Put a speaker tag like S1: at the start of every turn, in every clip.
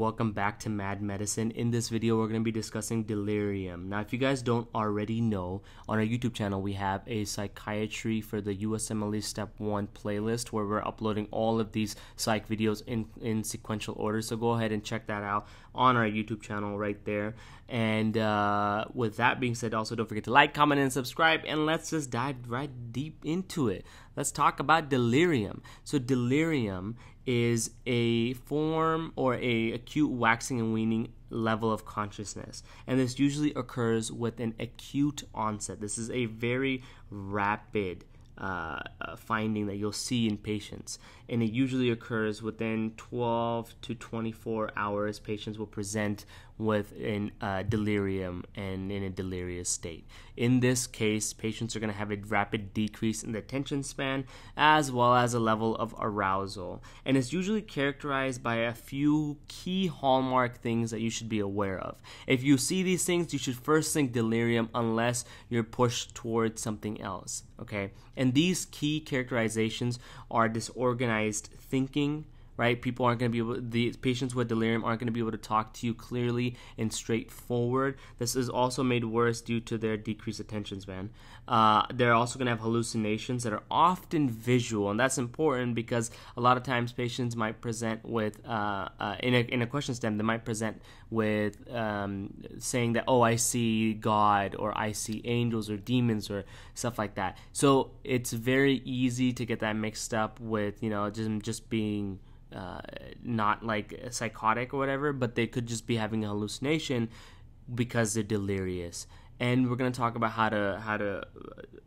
S1: welcome back to Mad Medicine. In this video, we're going to be discussing delirium. Now, if you guys don't already know, on our YouTube channel, we have a psychiatry for the USMLE Step 1 playlist where we're uploading all of these psych videos in, in sequential order. So go ahead and check that out on our YouTube channel right there. And uh, with that being said, also don't forget to like, comment, and subscribe. And let's just dive right deep into it. Let's talk about delirium. So, delirium is a form or a acute waxing and waning level of consciousness and this usually occurs with an acute onset this is a very rapid uh, uh, finding that you'll see in patients. And it usually occurs within 12 to 24 hours. Patients will present with in uh, delirium and in a delirious state. In this case, patients are going to have a rapid decrease in the attention span as well as a level of arousal. And it's usually characterized by a few key hallmark things that you should be aware of. If you see these things, you should first think delirium unless you're pushed towards something else. Okay? And these key characterizations are disorganized thinking right? People aren't going to be able, the patients with delirium aren't going to be able to talk to you clearly and straightforward. This is also made worse due to their decreased attention span. Uh, they're also going to have hallucinations that are often visual, and that's important because a lot of times patients might present with, uh, uh, in, a, in a question stem, they might present with um, saying that, oh, I see God, or I see angels, or demons, or stuff like that. So it's very easy to get that mixed up with, you know, just, just being uh, not like psychotic or whatever, but they could just be having a hallucination because they're delirious. And we're gonna talk about how to how to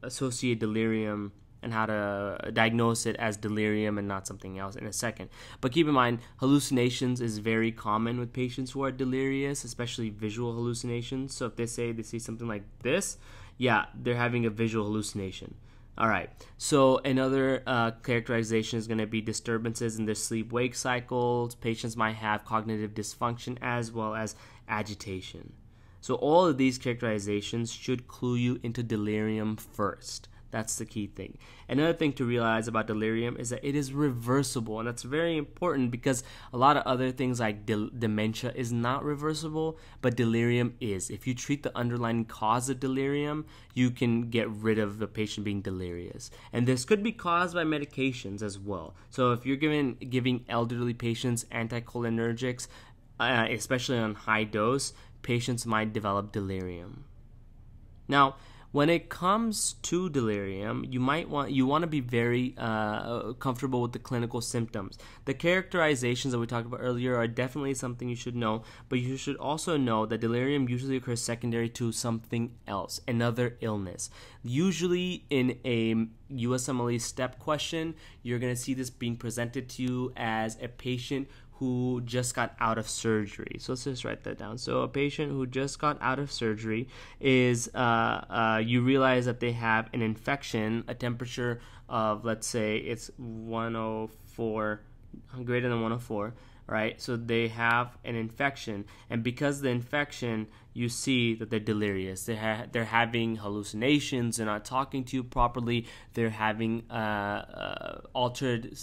S1: associate delirium and how to diagnose it as delirium and not something else in a second. But keep in mind, hallucinations is very common with patients who are delirious, especially visual hallucinations. So if they say they see something like this, yeah, they're having a visual hallucination. All right. So another uh, characterization is going to be disturbances in their sleep-wake cycles. Patients might have cognitive dysfunction as well as agitation. So all of these characterizations should clue you into delirium first. That's the key thing. Another thing to realize about delirium is that it is reversible, and that's very important because a lot of other things like dementia is not reversible, but delirium is. If you treat the underlying cause of delirium, you can get rid of the patient being delirious. And this could be caused by medications as well. So if you're giving giving elderly patients anticholinergics, uh, especially on high dose, patients might develop delirium. Now, when it comes to delirium, you might want you want to be very uh, comfortable with the clinical symptoms. The characterizations that we talked about earlier are definitely something you should know, but you should also know that delirium usually occurs secondary to something else, another illness. Usually, in a USMLE step question, you're going to see this being presented to you as a patient who just got out of surgery. So let's just write that down. So a patient who just got out of surgery is uh, uh, you realize that they have an infection, a temperature of let's say it's 104, greater than 104 right? So they have an infection, and because the infection, you see that they're delirious. They ha- they're having hallucinations. They're not talking to you properly. They're having uh, uh, altered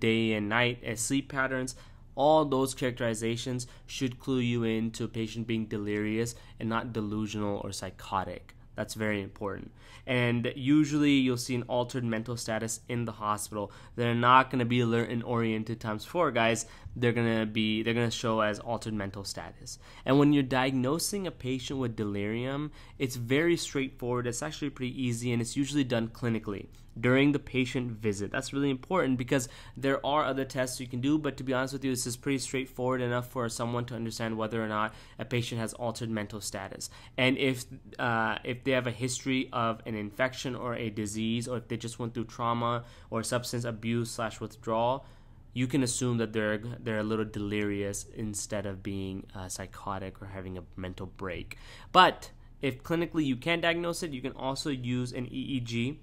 S1: day and night uh, sleep patterns all those characterizations should clue you in to a patient being delirious and not delusional or psychotic. That's very important. And usually you'll see an altered mental status in the hospital. They're not going to be alert and oriented times four, guys. They're going to be they're going to show as altered mental status. And when you're diagnosing a patient with delirium, it's very straightforward. It's actually pretty easy and it's usually done clinically during the patient visit. That's really important because there are other tests you can do, but to be honest with you, this is pretty straightforward enough for someone to understand whether or not a patient has altered mental status. And if uh, if they have a history of an infection or a disease, or if they just went through trauma or substance abuse slash withdrawal, you can assume that they're they're a little delirious instead of being uh, psychotic or having a mental break. But if clinically you can diagnose it, you can also use an EEG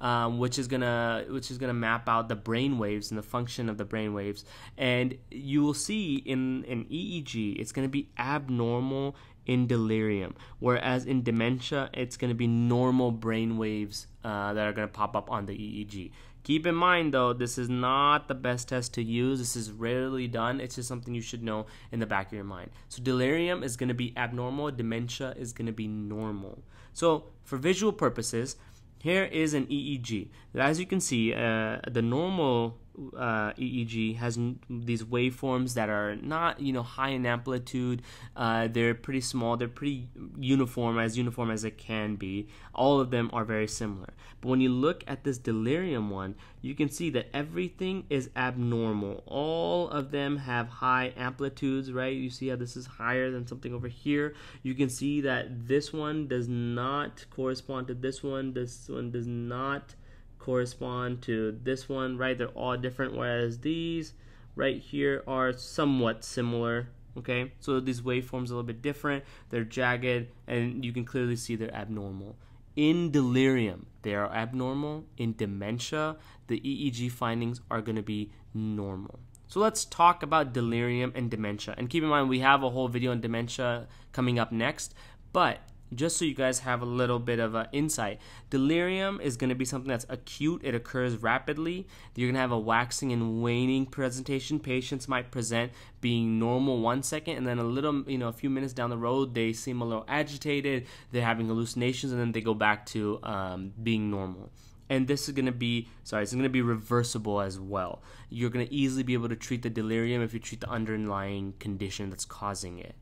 S1: um, which is gonna which is gonna map out the brain waves and the function of the brain waves. And you will see in an EEG, it's gonna be abnormal in delirium, whereas in dementia, it's gonna be normal brain waves uh, that are gonna pop up on the EEG. Keep in mind though, this is not the best test to use. This is rarely done. It's just something you should know in the back of your mind. So delirium is going to be abnormal, dementia is going to be normal. So for visual purposes, here is an EEG. As you can see, uh, the normal uh, EEG has n- these waveforms that are not you know high in amplitude. Uh, they're pretty small. They're pretty uniform, as uniform as it can be. All of them are very similar. But when you look at this delirium one, you can see that everything is abnormal. All of them have high amplitudes, right? You see how this is higher than something over here. You can see that this one does not correspond to this one. This one does not correspond to this one, right? They're all different, whereas these right here are somewhat similar. Okay, so these waveforms are a little bit different. They're jagged, and you can clearly see they're abnormal. In delirium, they are abnormal. In dementia, the EEG findings are going to be normal. So let's talk about delirium and dementia. And keep in mind, we have a whole video on dementia coming up next. But just so you guys have a little bit of an insight, delirium is going to be something that's acute. It occurs rapidly. You're going to have a waxing and waning presentation. Patients might present being normal one second, and then a little, you know, a few minutes down the road, they seem a little agitated. They're having hallucinations, and then they go back to um, being normal and this is going to be sorry it's going to be reversible as well you're going to easily be able to treat the delirium if you treat the underlying condition that's causing it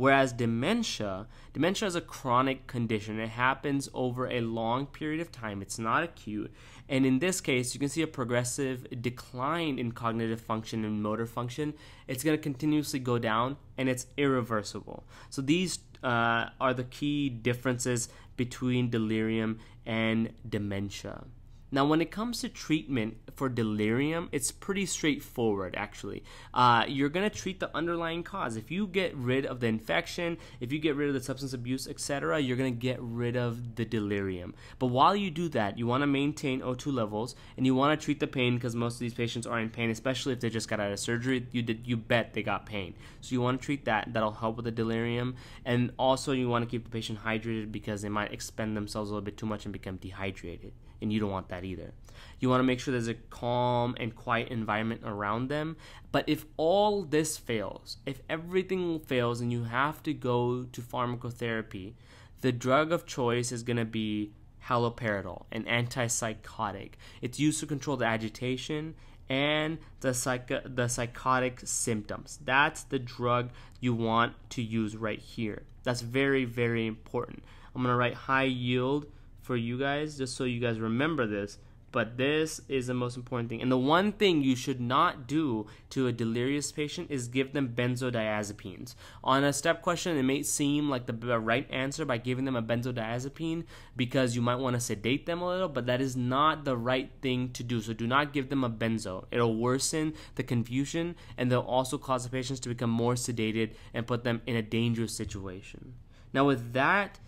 S1: Whereas dementia, dementia is a chronic condition. It happens over a long period of time. It's not acute. And in this case, you can see a progressive decline in cognitive function and motor function. It's going to continuously go down and it's irreversible. So these uh, are the key differences between delirium and dementia. Now, when it comes to treatment for delirium, it's pretty straightforward actually. Uh, you're to treat the underlying cause. If you get rid of the infection, if you get rid of the substance abuse, etc., you're to get rid of the delirium. But while you do that, you want to maintain O2 levels and you want to treat the pain because most of these patients are in pain, especially if they just got out of surgery. You did, you bet they got pain. So you want to treat that. That'll help with the delirium. And also, you want to keep the patient hydrated because they might expend themselves a little bit too much and become dehydrated and you don't want that either. You want to make sure there's a calm and quiet environment around them. But if all this fails, if everything fails and you have to go to pharmacotherapy, the drug of choice is going to be haloperidol, an antipsychotic. It's used to control the agitation and the psych- the psychotic symptoms. That's the drug you want to use right here. That's very very important. I'm going to write high yield for you guys, just so you guys remember this. But this is the most important thing. And the one thing you should not do to a delirious patient is give them benzodiazepines. On a step question, it may seem like the right answer by giving them a benzodiazepine because you might want to sedate them a little, but that is not the right thing to do. So do not give them a benzo. It'll worsen the confusion and they'll also cause the patients to become more sedated and put them in a dangerous situation. Now, with that,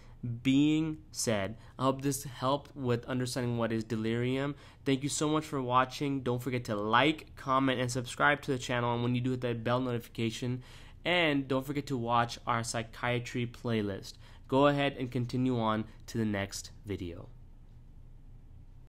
S1: being said, I hope this helped with understanding what is delirium. Thank you so much for watching. Don't forget to like, comment, and subscribe to the channel. And when you do hit that bell notification, and don't forget to watch our psychiatry playlist. Go ahead and continue on to the next video.